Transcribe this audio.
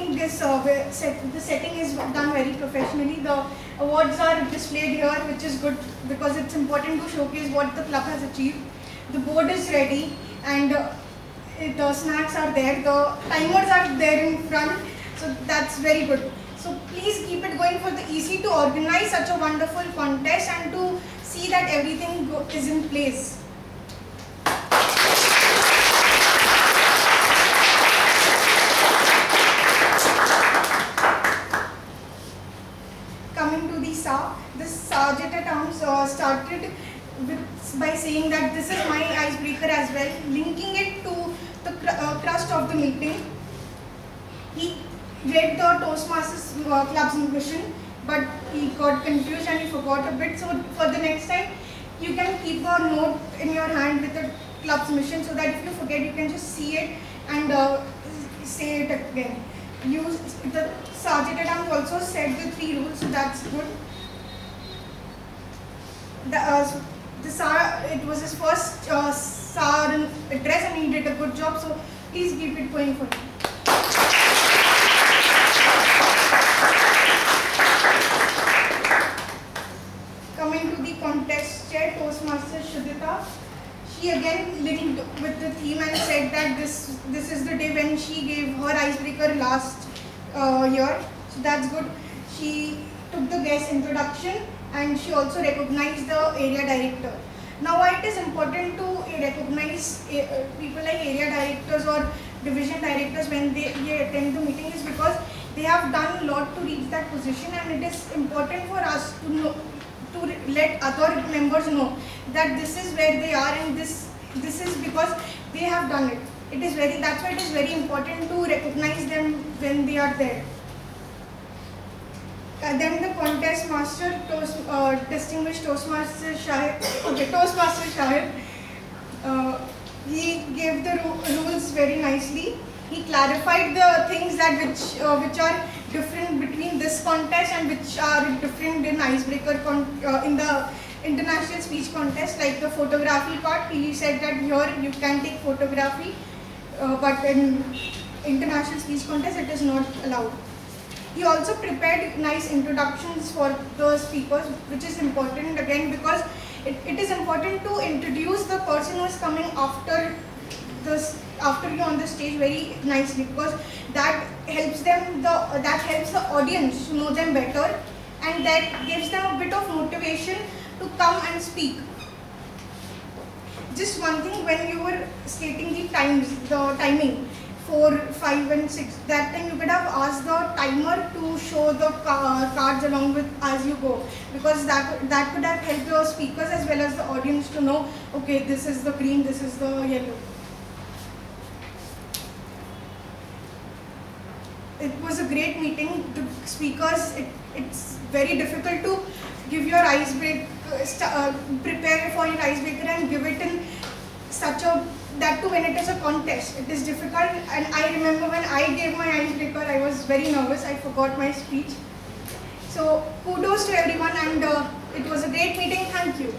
meeting is uh, set, the setting is done very professionally. The awards are displayed here, which is good because it's important to showcase what the club has achieved. The board is ready, and uh, the snacks are there. The timers are there in front, so that's very good. So please keep it going for the EC to organize such a wonderful contest and to see that everything is in place. coming to the SA, this Sergeant at Arms uh, started with, by saying that this is my icebreaker as well, linking it to the cr- uh, crust of the meeting. He read the Toastmasters uh, Club's mission, but he got confused and he forgot a bit. So for the next time, you can keep a note in your hand with the club's mission so that if you forget, you can just see it and uh, say it again. Use the at also said the three rules, so that's good. The, uh, the SAR, it was his first uh, SAR address and he did a good job, so please keep it going for him. Coming to the contest chair, Toastmaster Shudita, she again linked with the theme and said that this this is the day when she gave her icebreaker last uh, year. So that's good. She took the guest introduction and she also recognized the area director. Now why it is important to recognize uh, people like area directors or division directors when they, they attend the meeting is because they have done a lot to reach that position and it is important for us to know let other members know that this is where they are and this this is because they have done it. It is very that's why it is very important to recognize them when they are there. Uh, then the contest master, toast, uh, distinguished Toastmaster okay, Toastmaster Shahid, uh, he gave the ru- rules very nicely. He clarified the things that which uh, which are different between this contest and which are different in icebreaker uh, in the international speech contest, like the photography part. He said that here you can take photography, uh, but in international speech contest it is not allowed. He also prepared nice introductions for the speakers, which is important again because it, it is important to introduce the person who is coming after this after you on the stage very nicely because that the that helps the audience to know them better and that gives them a bit of motivation to come and speak. Just one thing when you were stating the times, the timing, four, five, and six. That time you could have asked the timer to show the ca- cards along with as you go, because that that could have helped your speakers as well as the audience to know. Okay, this is the green, this is the yellow. It was a great meeting. The speakers, it, it's very difficult to give your icebreaker, uh, uh, prepare for your icebreaker and give it in such a that too when it is a contest it is difficult. And i remember when i gave my icebreaker i was very nervous. I forgot my speech. So kudos to everyone and uh, it was a great meeting. Thank you